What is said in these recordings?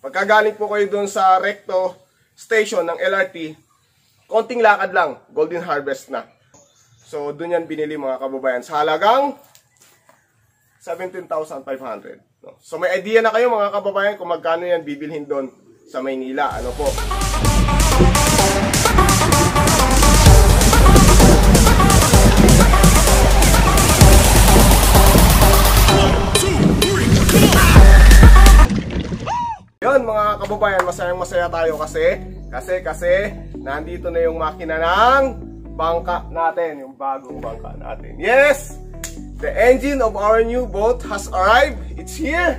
Pagkagaling po kayo doon sa recto station ng LRT, konting lakad lang, Golden Harvest na. So, doon yan binili mga kababayan sa halagang 17,500. No? So, may idea na kayo mga kababayan kung magkano yan bibilhin doon sa Maynila. Ano po? Kababayan, masayang masaya tayo kasi kasi kasi nandito na yung makina ng bangka natin, yung bagong bangka natin. Yes! The engine of our new boat has arrived. It's here.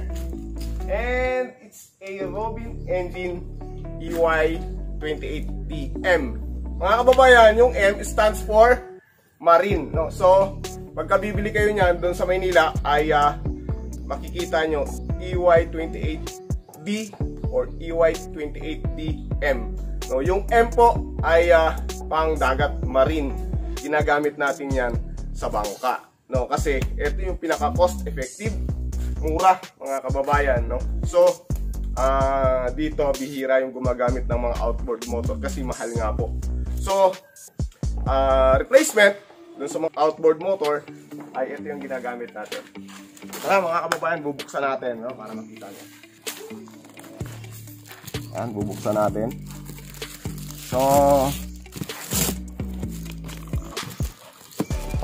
And it's a Robin engine EY 28DM. Mga kababayan, yung M stands for Marine. No? So, pagka bibili kayo niyan doon sa Maynila ay uh, makikita nyo EY 28D or EY 28DM. No, yung M po ay uh, pang dagat marine. Ginagamit natin yan sa bangka. No, kasi ito yung pinaka cost effective, mura mga kababayan, no. So, uh, dito bihira yung gumagamit ng mga outboard motor kasi mahal nga po. So, uh, replacement dun sa mga outboard motor ay ito yung ginagamit natin. Tara mga kababayan, bubuksan natin no, para makita nyo. Yan, bubuksan natin. So,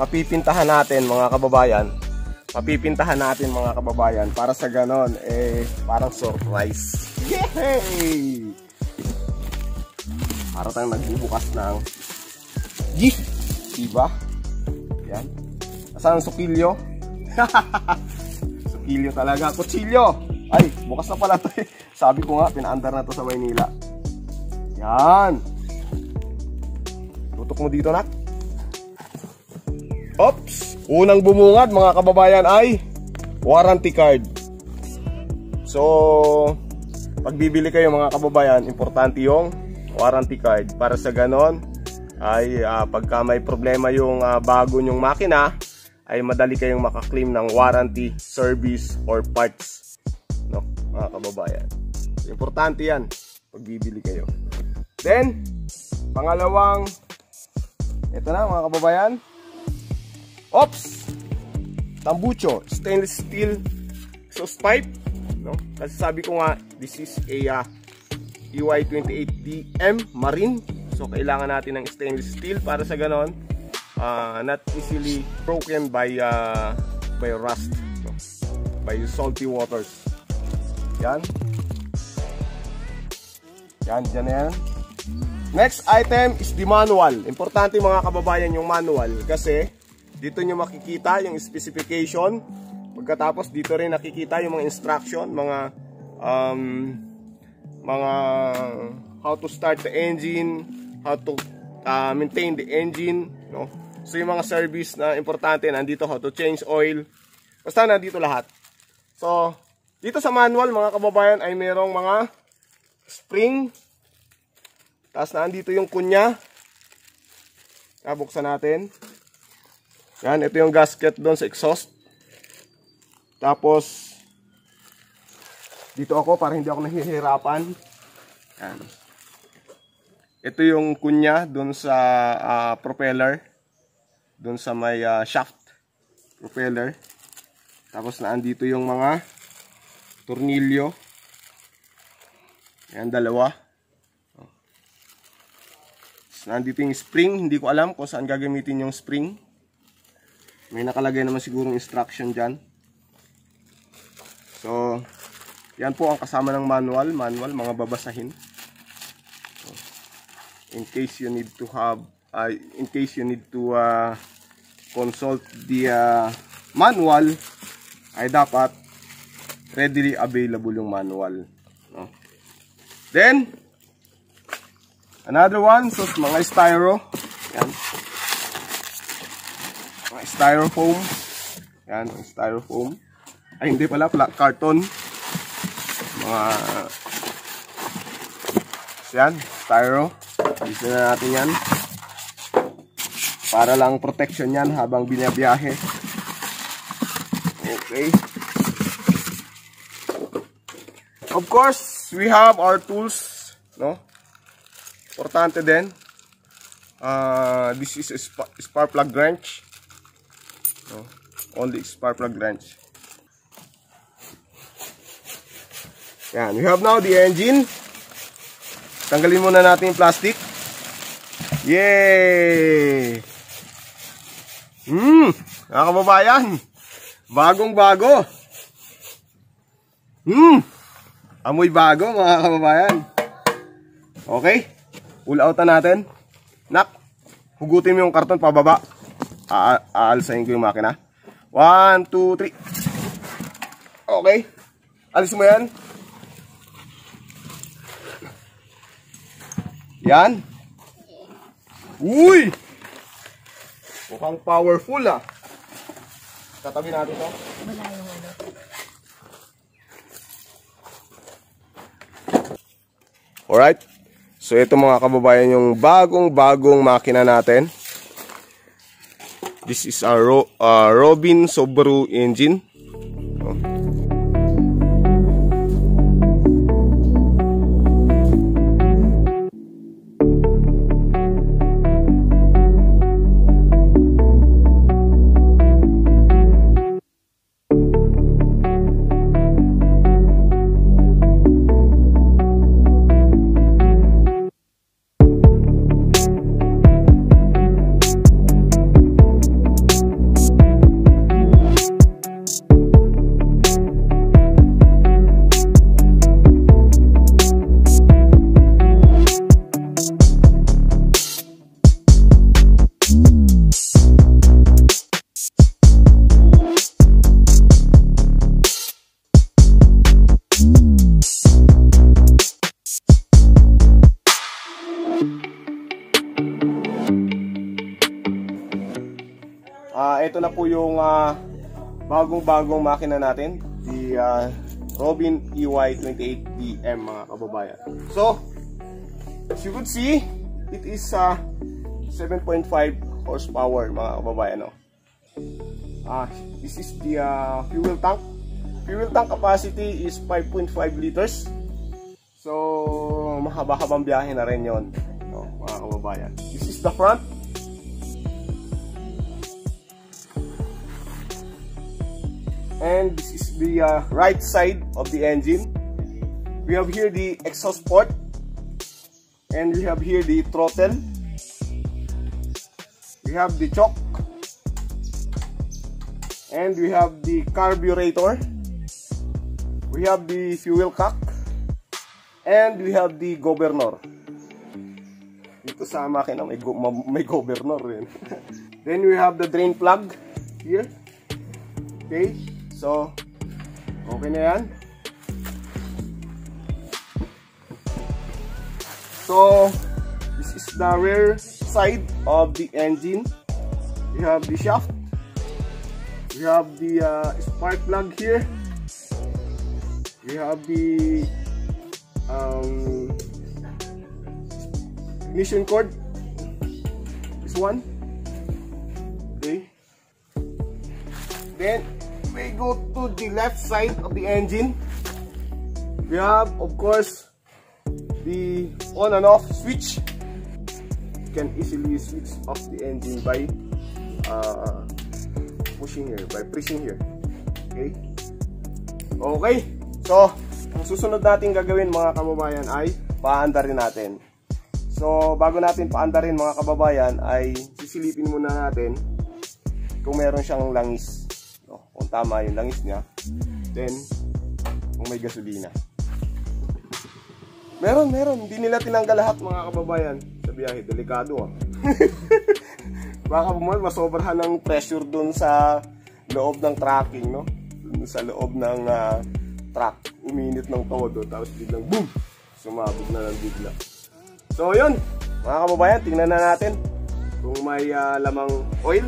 papipintahan natin mga kababayan. Papipintahan natin mga kababayan para sa ganon, eh, parang surprise. Yay! Para tayong nagbubukas ng Yee! Diba? Yan. Asan ang sukilyo? sukilyo talaga. Kutsilyo! Ay, bukas na pala to eh. Sabi ko nga, pinaandar na to sa Maynila. Yan. Tutok mo dito, nak. Oops! Unang bumungad, mga kababayan, ay warranty card. So, pag bibili kayo mga kababayan, importante yung warranty card. Para sa ganon, ay uh, pagka may problema yung uh, bago nyong makina, ay madali kayong makaklaim ng warranty, service, or parts. No, mga kababayan. Importante yan pag bibili kayo. Then, pangalawang, ito na mga kababayan. Ops! Tambucho, stainless steel exhaust pipe. No? Kasi sabi ko nga, this is a uh, EY28DM Marine. So, kailangan natin ng stainless steel para sa ganon, uh, not easily broken by uh, by rust, no? by salty waters. Yan. Yan, dyan na yan. Next item is the manual. Importante mga kababayan yung manual kasi dito nyo makikita yung specification. Pagkatapos dito rin nakikita yung mga instruction, mga um, mga how to start the engine, how to uh, maintain the engine, no? So yung mga service na importante nandito how to change oil. Basta nandito lahat. So dito sa manual mga kababayan ay merong mga spring tapos nandito yung kunya. Kabuksan natin. Yan, ito yung gasket doon sa exhaust. Tapos, dito ako para hindi ako nahihirapan. Yan. Ito yung kunya doon sa uh, propeller. Doon sa may uh, shaft propeller. Tapos naandito yung mga tornilyo. Yan, dalawa. Nandito yung spring. Hindi ko alam kung saan gagamitin yung spring. May nakalagay naman sigurong instruction dyan. So, yan po ang kasama ng manual. Manual, mga babasahin. So, in case you need to have, uh, in case you need to uh, consult the uh, manual, ay dapat readily available yung manual. No? Then, Another one, so mga styro. Yan. Mga styrofoam. Yan, styrofoam. Ay, hindi pala, pala carton. Mga yan, styro. Isa na natin yan. Para lang protection yan habang binabiyahe. Okay. Of course, we have our tools, no? Importante din. Uh, this is a sp spark plug wrench. No? Only spark plug wrench. Yan, we have now the engine. Tanggalin muna natin yung plastic. Yay! Hmm, mga kababayan. Bagong bago. Hmm, amoy bago mga kababayan. Okay, pull out na natin. Nak, hugutin mo yung karton pababa. Aalsahin ko yung makina. 1, 2, 3. Okay. Alis mo yan. Yan. Uy! Mukhang powerful ah. Tatabi natin to. Wala yung ano. Alright. So ito mga kababayan yung bagong-bagong makina natin. This is a Ro uh, Robin Subaru engine. Ito na po yung ah, bagong-bagong makina natin, the ah, Robin E EY28DM mga kababayan. So, as you could see, it is ah, 7.5 horsepower mga kababayan. No? Ah, this is the ah, fuel tank. Fuel tank capacity is 5.5 liters. So, mahaba-habang biyahe na rin yon, no, mga kababayan. This is the front. And this is the uh, right side of the engine. We have here the exhaust port. And we have here the throttle. We have the choke. And we have the carburetor we have the fuel cock. And we have the governor. Dito sa makina may, go may governor rin. Then we have the drain plug here. Okay So, okay na yan. So, this is the rear side of the engine. We have the shaft. We have the uh, spark plug here. We have the um, ignition cord. This one. Okay. Then, we go to the left side of the engine. We have of course the on and off switch. You can easily switch off the engine by uh, pushing here by pressing here. Okay? Okay. So ang susunod natin gagawin mga kababayan ay paandarin natin. So bago natin paandarin mga kababayan ay sisilipin muna natin kung meron siyang langis kung tama yung langis niya, then kung may gasolina. Meron, meron. Hindi nila tinanggal lahat mga kababayan sa biyahe. Delikado ah. Baka mo masobrahan ng pressure dun sa loob ng tracking, no? Sa loob ng uh, truck. Uminit ng todo. Tapos biglang boom! Sumabog na ng bigla. So yun, mga kababayan, tingnan na natin kung may uh, lamang oil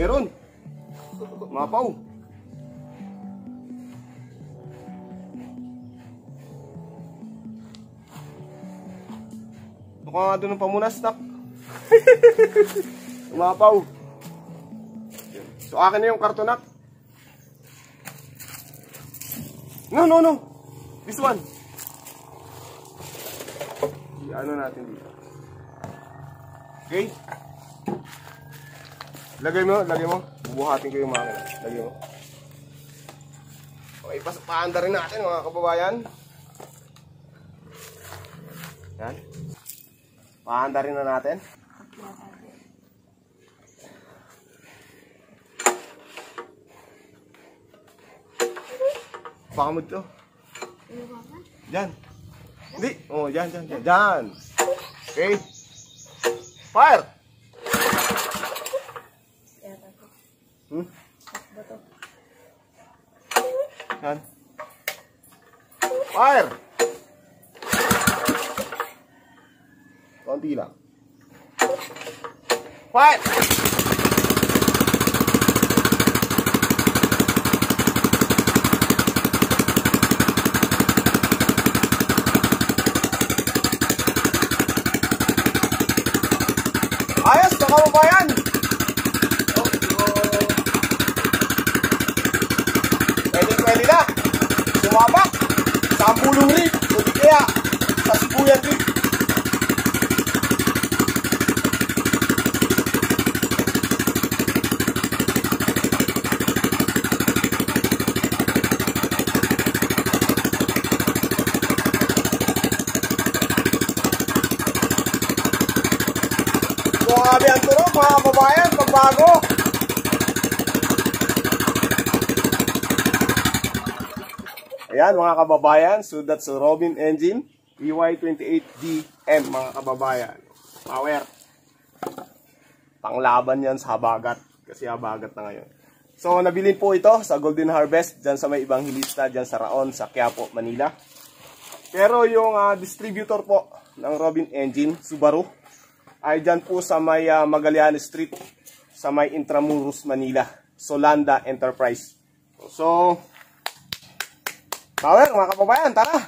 meron. Mapaw. Baka nga doon ng pamunas, nak. Umapaw. So akin na yung kartonak. No, no, no. This one. I-ano natin dito. Okay? Lagay mo, lagay mo. Bubuhatin ko yung makina. Lagay mo. Okay, paanda rin natin mga kababayan. Yan. Paanda rin na natin. Baka mo to. Diyan. Hindi. Oh, diyan, diyan, diyan. Diyan. Okay. Fire! Fire! Konti lang. Fire! Ayos, mga kababayan! Pwede, pwede na. puluh ri lebih kaya pas buya ti Grabe ang turong mga babayan, pagbago. Ayan mga kababayan, so that's a Robin engine, EY28DM mga kababayan. Power. Panglaban yan sa habagat, kasi habagat na ngayon. So nabilin po ito sa Golden Harvest, dyan sa may ibang hilista, dyan sa Raon, sa Quiapo, Manila. Pero yung ah, distributor po ng Robin engine, Subaru, ay dyan po sa may ah, Magallanes Street, sa may Intramuros, Manila. Solanda Enterprise. So, Power, mga kababayan, tara!